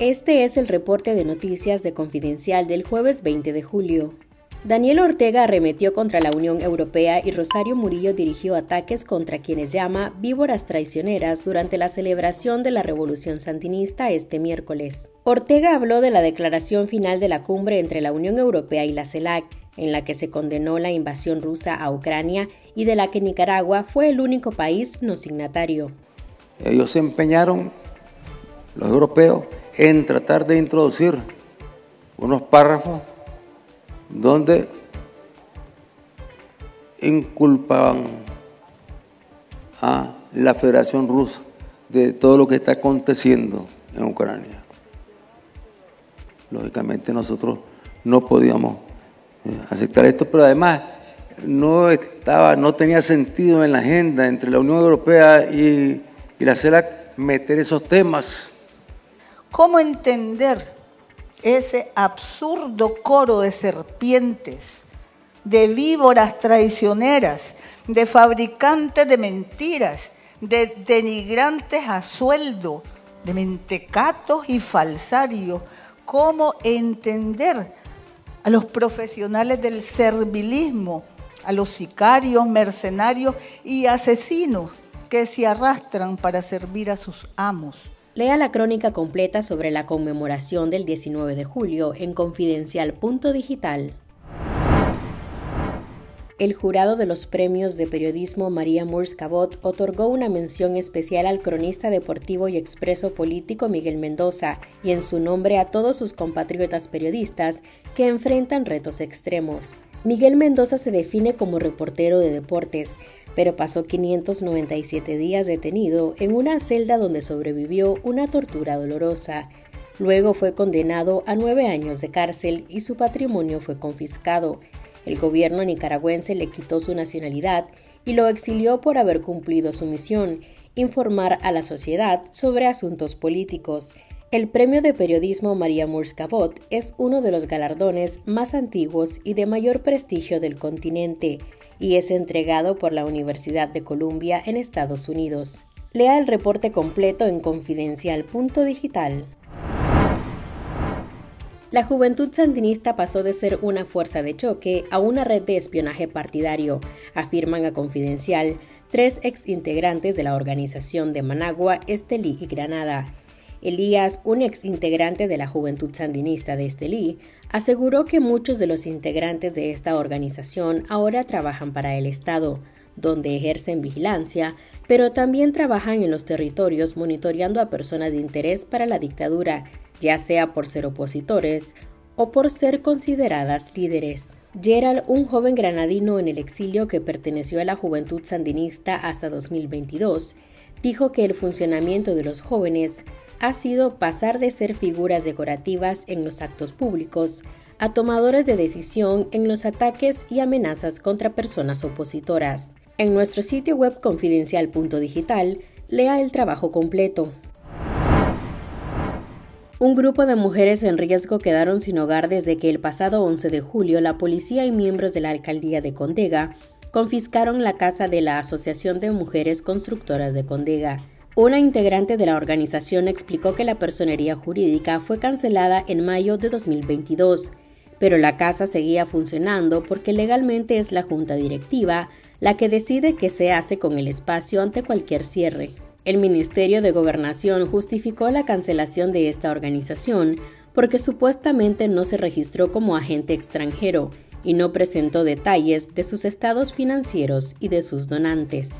Este es el reporte de noticias de Confidencial del jueves 20 de julio. Daniel Ortega arremetió contra la Unión Europea y Rosario Murillo dirigió ataques contra quienes llama víboras traicioneras durante la celebración de la Revolución Sandinista este miércoles. Ortega habló de la declaración final de la cumbre entre la Unión Europea y la CELAC, en la que se condenó la invasión rusa a Ucrania y de la que Nicaragua fue el único país no signatario. Ellos se empeñaron, los europeos, en tratar de introducir unos párrafos donde inculpaban a la Federación Rusa de todo lo que está aconteciendo en Ucrania. Lógicamente nosotros no podíamos eh, aceptar esto, pero además no estaba, no tenía sentido en la agenda entre la Unión Europea y, y la CELAC meter esos temas. ¿Cómo entender ese absurdo coro de serpientes, de víboras traicioneras, de fabricantes de mentiras, de denigrantes a sueldo, de mentecatos y falsarios. ¿Cómo entender a los profesionales del servilismo, a los sicarios, mercenarios y asesinos que se arrastran para servir a sus amos? Lea la crónica completa sobre la conmemoración del 19 de julio en confidencial.digital. El jurado de los premios de periodismo María Moores Cabot otorgó una mención especial al cronista deportivo y expreso político Miguel Mendoza y en su nombre a todos sus compatriotas periodistas que enfrentan retos extremos. Miguel Mendoza se define como reportero de deportes, pero pasó 597 días detenido en una celda donde sobrevivió una tortura dolorosa. Luego fue condenado a nueve años de cárcel y su patrimonio fue confiscado. El gobierno nicaragüense le quitó su nacionalidad y lo exilió por haber cumplido su misión, informar a la sociedad sobre asuntos políticos. El Premio de Periodismo María Moores Cabot es uno de los galardones más antiguos y de mayor prestigio del continente y es entregado por la Universidad de Columbia en Estados Unidos. Lea el reporte completo en confidencial.digital. La juventud sandinista pasó de ser una fuerza de choque a una red de espionaje partidario, afirman a Confidencial tres ex integrantes de la organización de Managua, Estelí y Granada. Elías, un ex integrante de la Juventud Sandinista de Estelí, aseguró que muchos de los integrantes de esta organización ahora trabajan para el Estado, donde ejercen vigilancia, pero también trabajan en los territorios monitoreando a personas de interés para la dictadura, ya sea por ser opositores o por ser consideradas líderes. Gerald, un joven granadino en el exilio que perteneció a la Juventud Sandinista hasta 2022, dijo que el funcionamiento de los jóvenes ha sido pasar de ser figuras decorativas en los actos públicos a tomadores de decisión en los ataques y amenazas contra personas opositoras. En nuestro sitio web confidencial.digital, lea el trabajo completo. Un grupo de mujeres en riesgo quedaron sin hogar desde que el pasado 11 de julio la policía y miembros de la alcaldía de Condega confiscaron la casa de la Asociación de Mujeres Constructoras de Condega. Una integrante de la organización explicó que la personería jurídica fue cancelada en mayo de 2022, pero la casa seguía funcionando porque legalmente es la junta directiva la que decide qué se hace con el espacio ante cualquier cierre. El Ministerio de Gobernación justificó la cancelación de esta organización porque supuestamente no se registró como agente extranjero y no presentó detalles de sus estados financieros y de sus donantes.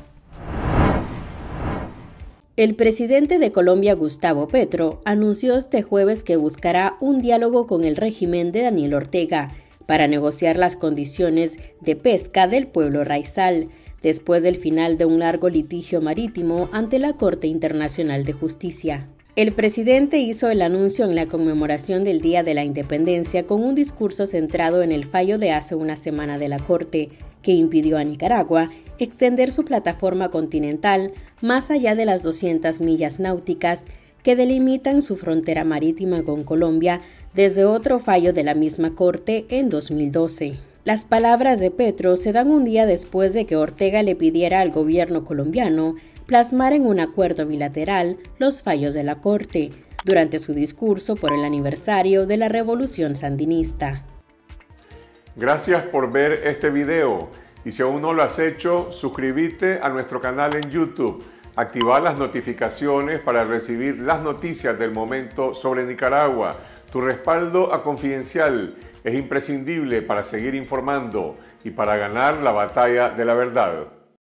El presidente de Colombia, Gustavo Petro, anunció este jueves que buscará un diálogo con el régimen de Daniel Ortega para negociar las condiciones de pesca del pueblo raizal, después del final de un largo litigio marítimo ante la Corte Internacional de Justicia. El presidente hizo el anuncio en la conmemoración del Día de la Independencia con un discurso centrado en el fallo de hace una semana de la Corte, que impidió a Nicaragua extender su plataforma continental más allá de las 200 millas náuticas que delimitan su frontera marítima con Colombia desde otro fallo de la misma Corte en 2012. Las palabras de Petro se dan un día después de que Ortega le pidiera al gobierno colombiano plasmar en un acuerdo bilateral los fallos de la Corte, durante su discurso por el aniversario de la Revolución Sandinista. Gracias por ver este video y si aún no lo has hecho, suscríbete a nuestro canal en YouTube, activar las notificaciones para recibir las noticias del momento sobre Nicaragua. Tu respaldo a Confidencial es imprescindible para seguir informando y para ganar la batalla de la verdad.